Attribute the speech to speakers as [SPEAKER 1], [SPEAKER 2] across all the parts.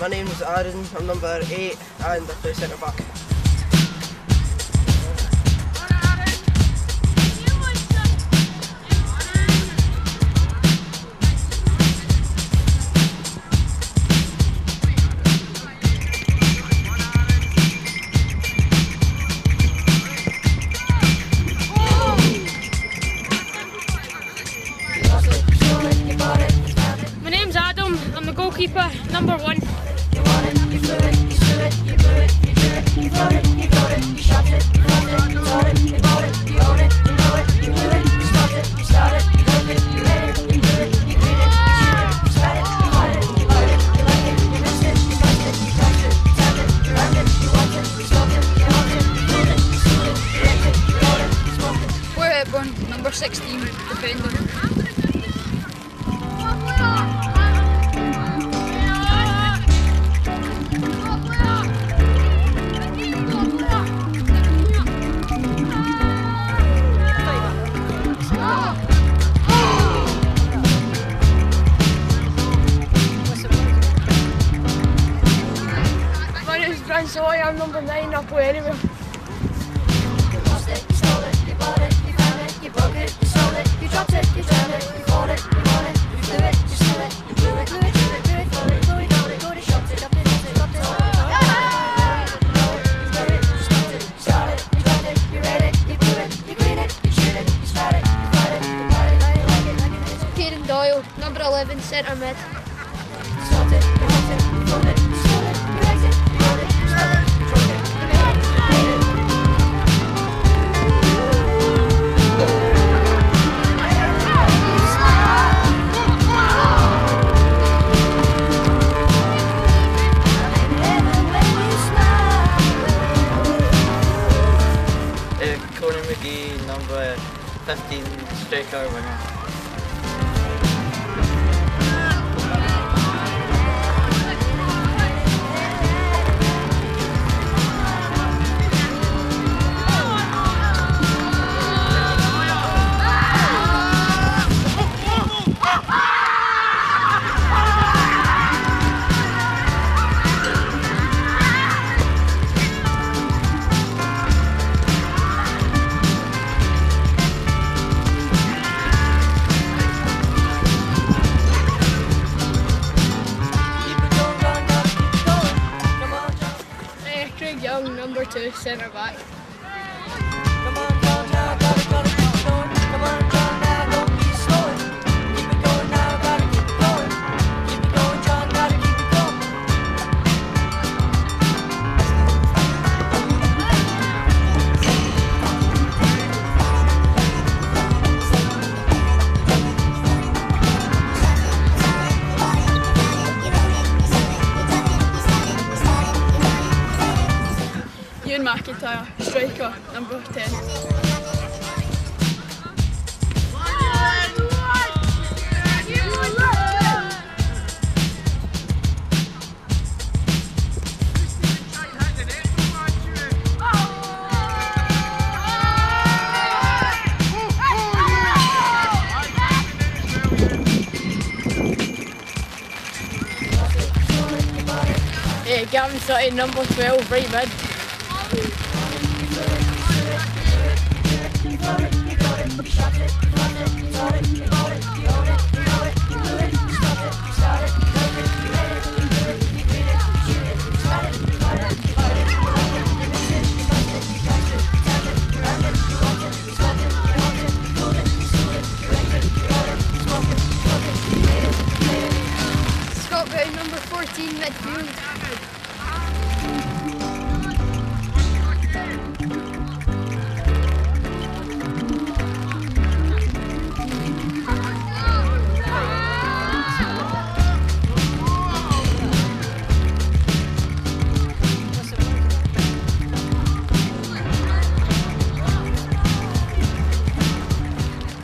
[SPEAKER 1] My name is Aaron, I'm number 8 and I play centre back.
[SPEAKER 2] Number
[SPEAKER 3] 16, defender.
[SPEAKER 2] My name's Francois. I'm number nine.
[SPEAKER 3] Kieran Doyle, number 11, centre mid.
[SPEAKER 4] Number
[SPEAKER 2] two, centre back. Ewan McIntyre, striker, number 10. Uh, Gavin Sutton, number 12, right mid.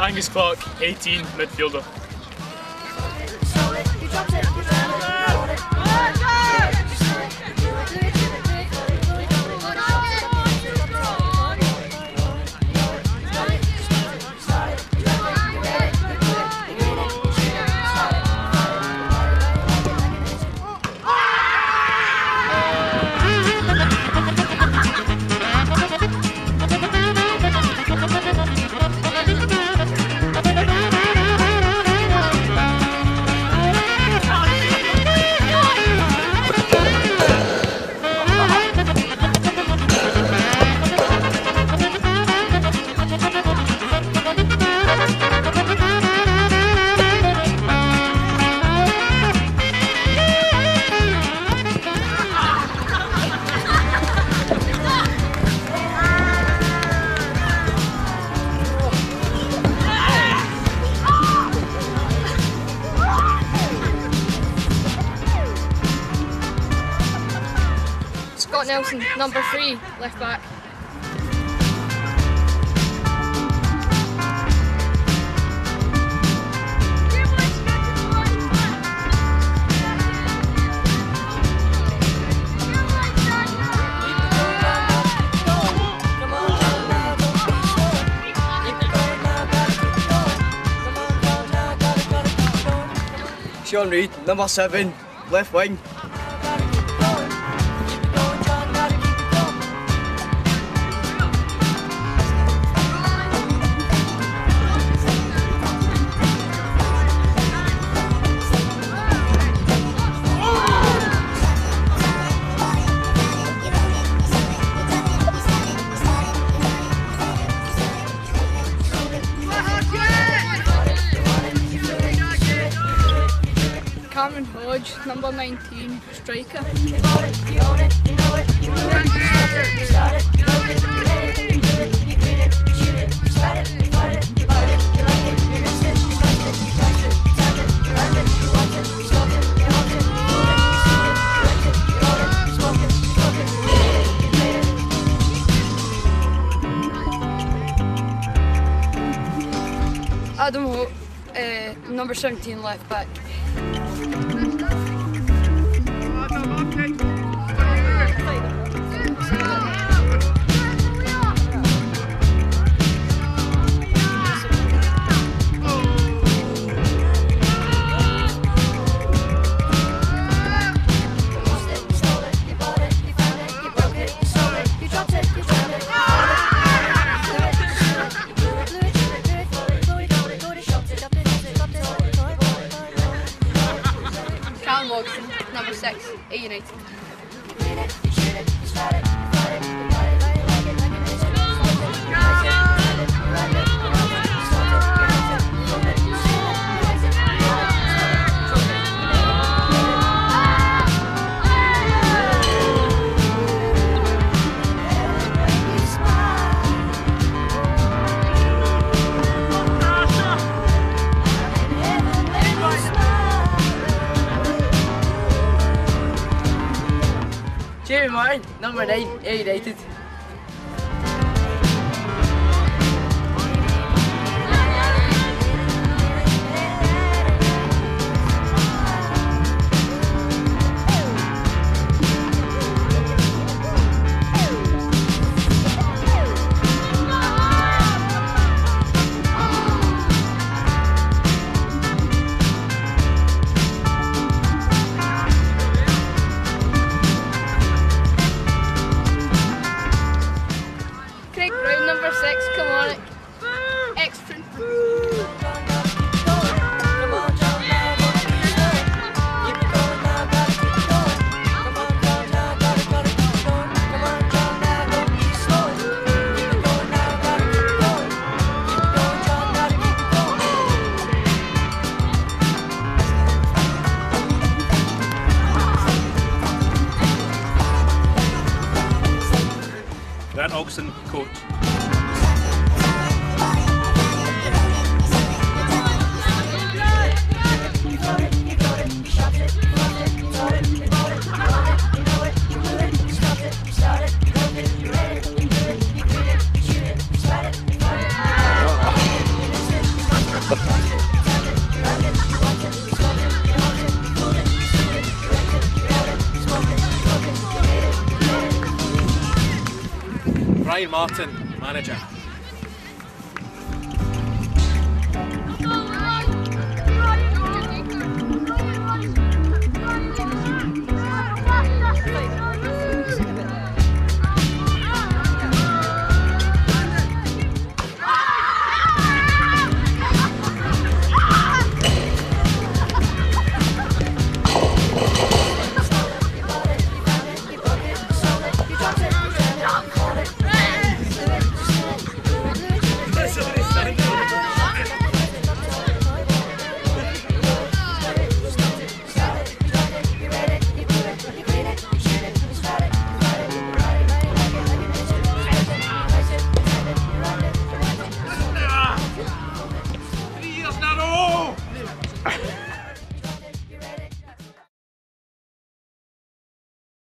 [SPEAKER 5] Angus Clark, 18, midfielder.
[SPEAKER 2] Nelson, number three, left back.
[SPEAKER 6] Sean Reid, number seven, left wing.
[SPEAKER 2] Cameron Hodge, number 19, striker. Adam Hope, uh, number 17, left back. Watson, number six, United.
[SPEAKER 6] Number
[SPEAKER 7] 8, 8, 8.
[SPEAKER 8] Brian Martin, manager.